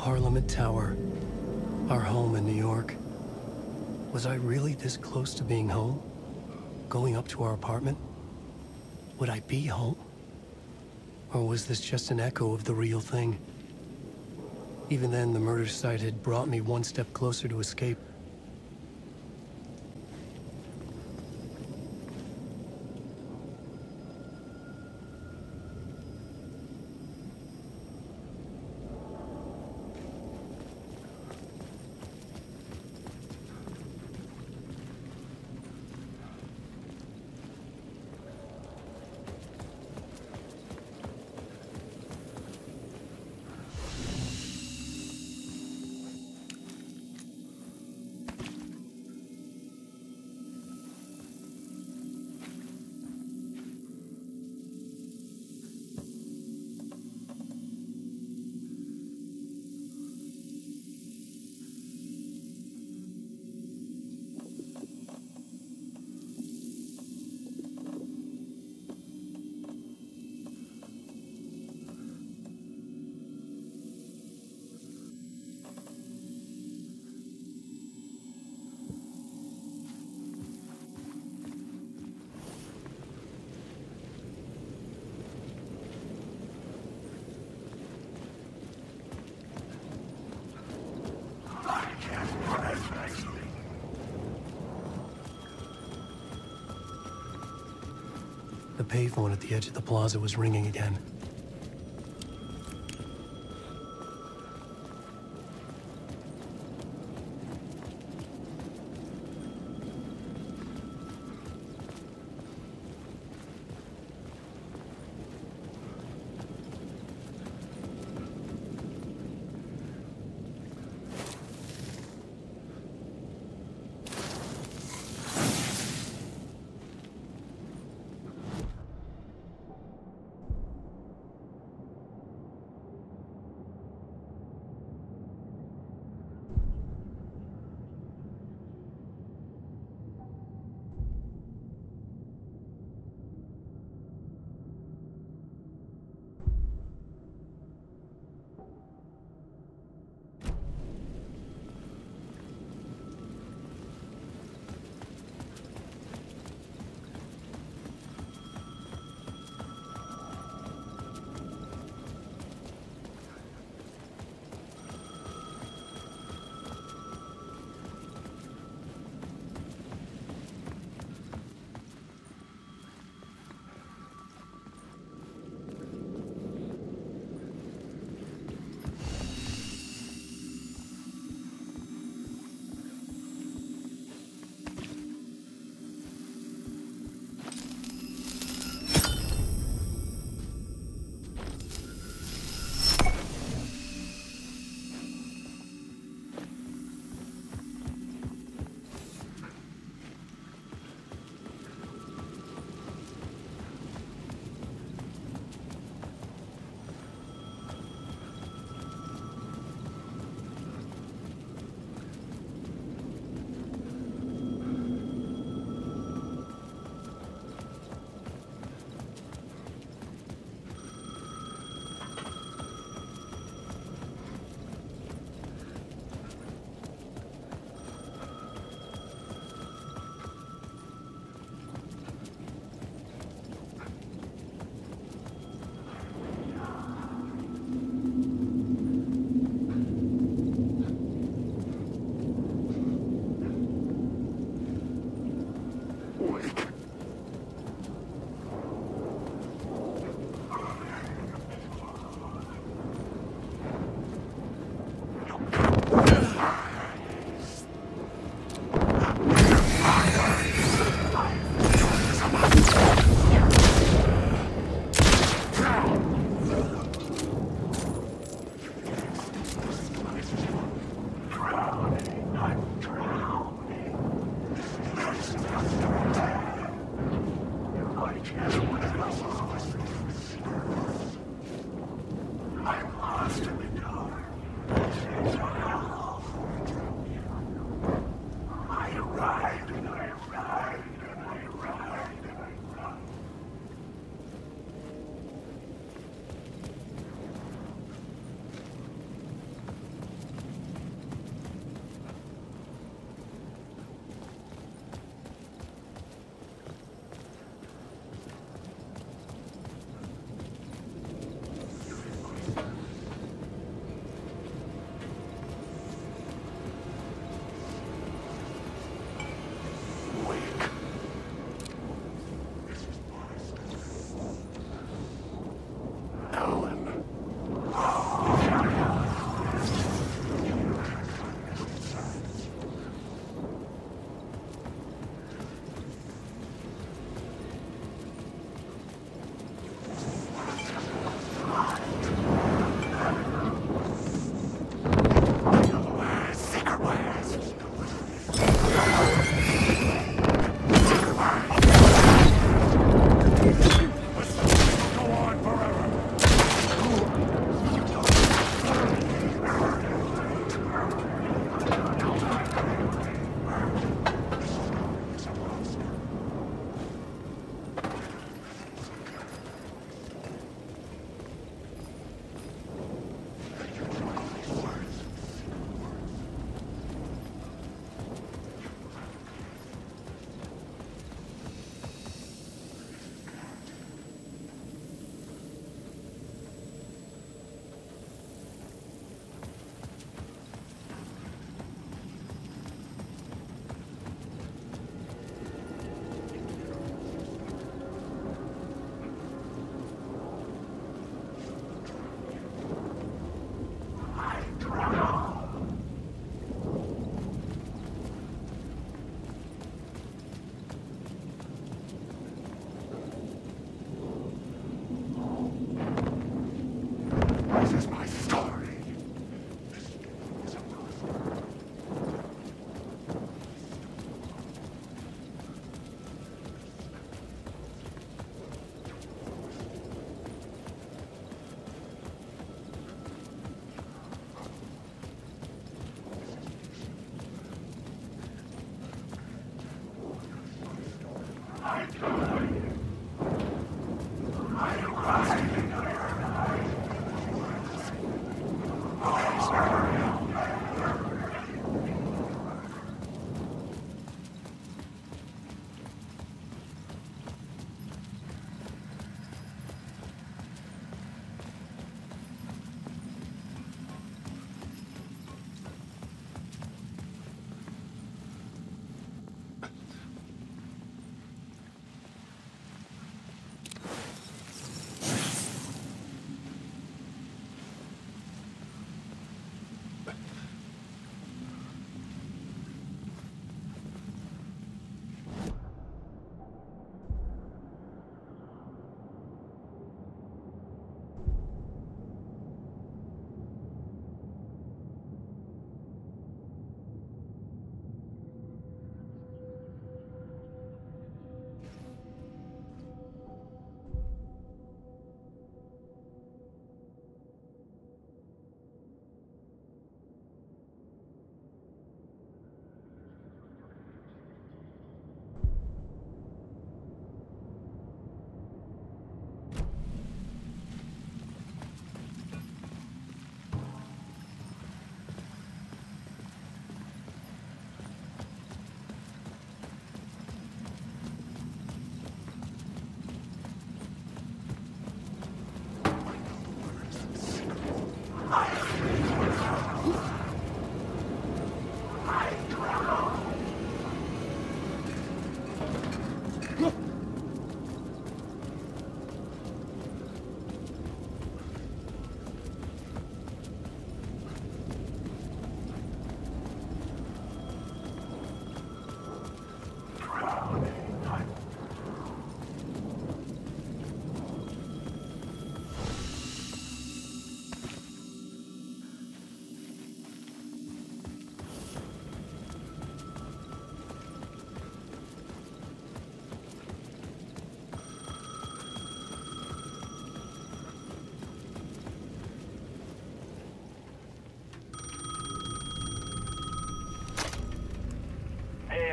Parliament Tower. Our home in New York. Was I really this close to being home? Going up to our apartment? Would I be home? Or was this just an echo of the real thing? Even then, the murder site had brought me one step closer to escape. Payphone at the edge of the plaza was ringing again.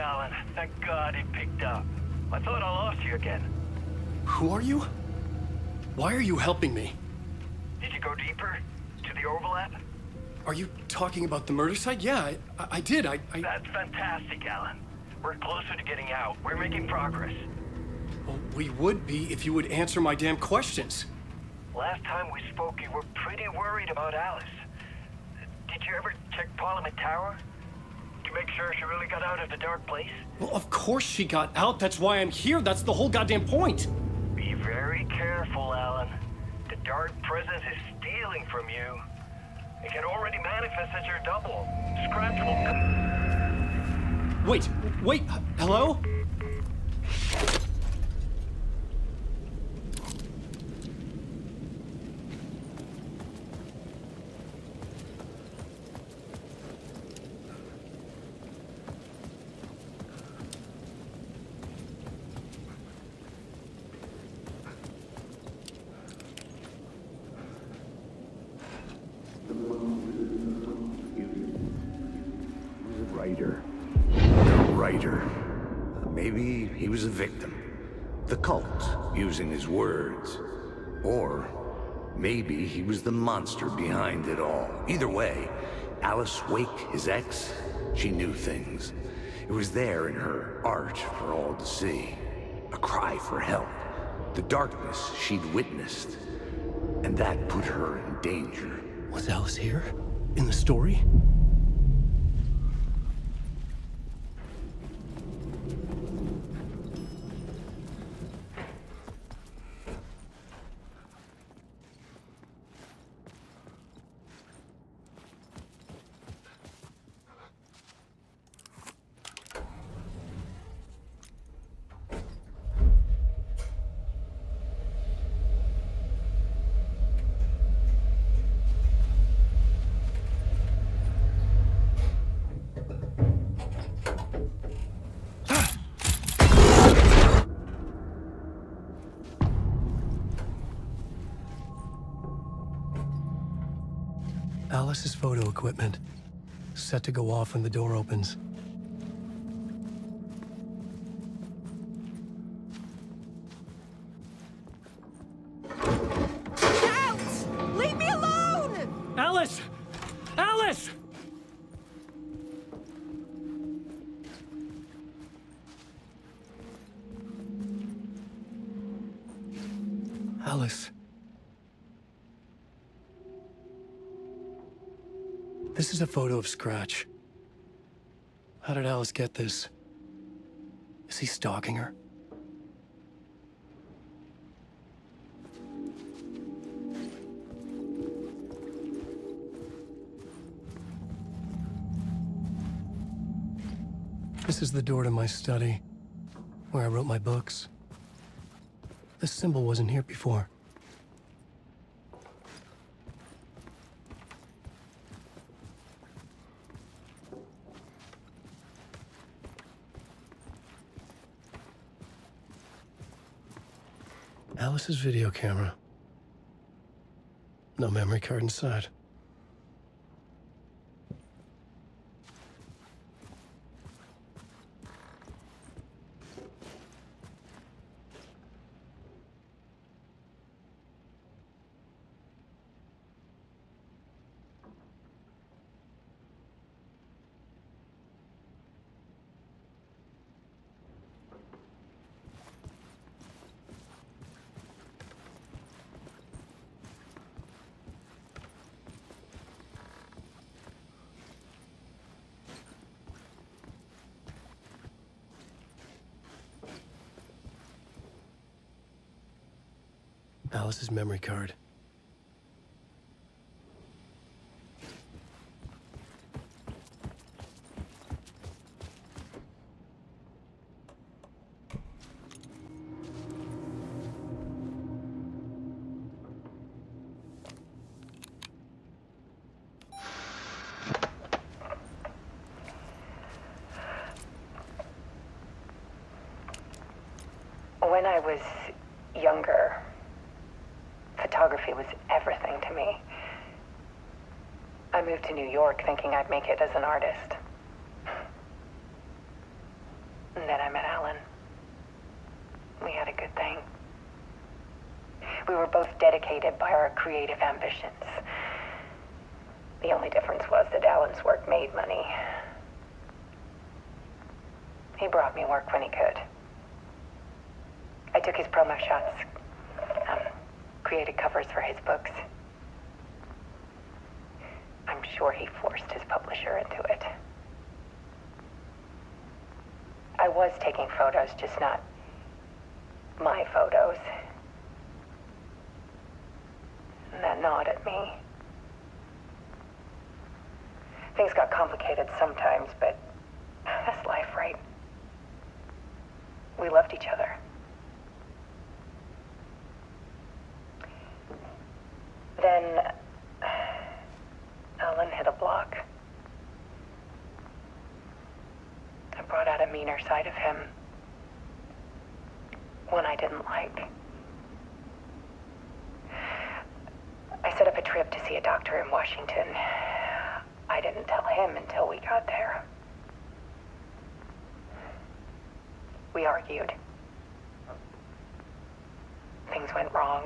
Alan. Thank God it picked up. I thought I lost you again. Who are you? Why are you helping me? Did you go deeper? To the overlap? Are you talking about the murder site? Yeah, I, I, I did. I, I... That's fantastic, Alan. We're closer to getting out. We're making progress. Well, we would be if you would answer my damn questions. Last time we spoke, you were pretty worried about Alice. Did you ever check Parliament Tower? To make sure she really got out of the dark place? Well, of course she got out. That's why I'm here. That's the whole goddamn point. Be very careful, Alan. The dark presence is stealing from you. It can already manifest as your double. Scratch will come. Wait, wait, hello? He was a victim. The cult, using his words. Or maybe he was the monster behind it all. Either way, Alice Wake, his ex, she knew things. It was there in her art for all to see. A cry for help. The darkness she'd witnessed. And that put her in danger. Was Alice here? In the story? Ross's photo equipment. Set to go off when the door opens. Out! Leave me alone! Alice! Alice! Alice. This is a photo of Scratch. How did Alice get this? Is he stalking her? This is the door to my study, where I wrote my books. This symbol wasn't here before. Alice's video camera. No memory card inside. Alice's memory card. When I was younger, photography was everything to me. I moved to New York thinking I'd make it as an artist. And then I met Alan. We had a good thing. We were both dedicated by our creative ambitions. The only difference was that Alan's work made money. He brought me work when he could. I took his promo shots, created covers for his books. I'm sure he forced his publisher into it. I was taking photos, just not my photos. And that gnawed at me. Things got complicated sometimes, but that's life, right? We loved each other. Then Alan hit a block. I brought out a meaner side of him. One I didn't like. I set up a trip to see a doctor in Washington. I didn't tell him until we got there. We argued. Things went wrong.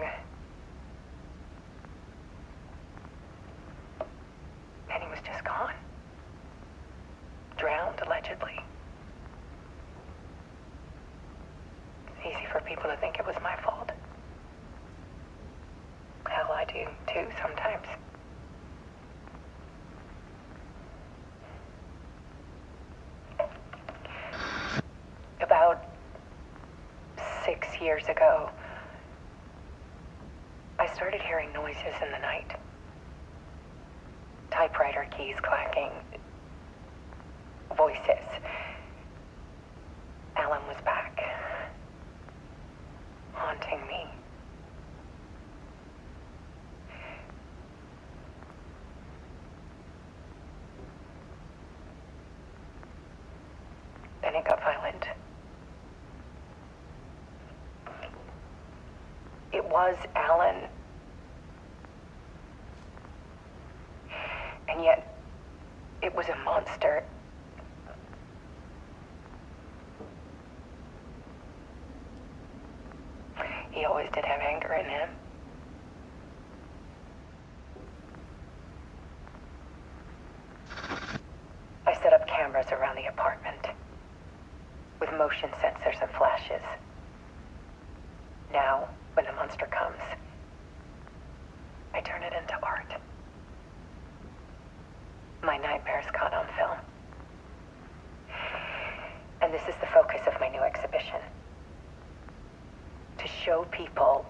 And he was just gone. Drowned, allegedly. It's easy for people to think it was my fault. Hell, I do too sometimes. About six years ago, I started hearing noises in the night. Typewriter keys clacking. Voices. Alan was back. Haunting me. Then it got violent. It was Alan. And yet, it was a monster. He always did have anger in him. the apartment. With motion sensors and flashes. Now, when the monster comes, I turn it into art. My nightmares caught on film. And this is the focus of my new exhibition. To show people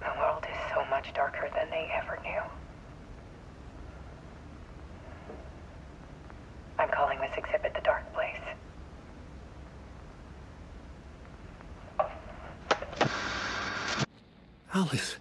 the world is so much darker than they ever knew. I'm calling this exhibit The Dark Place. Alice.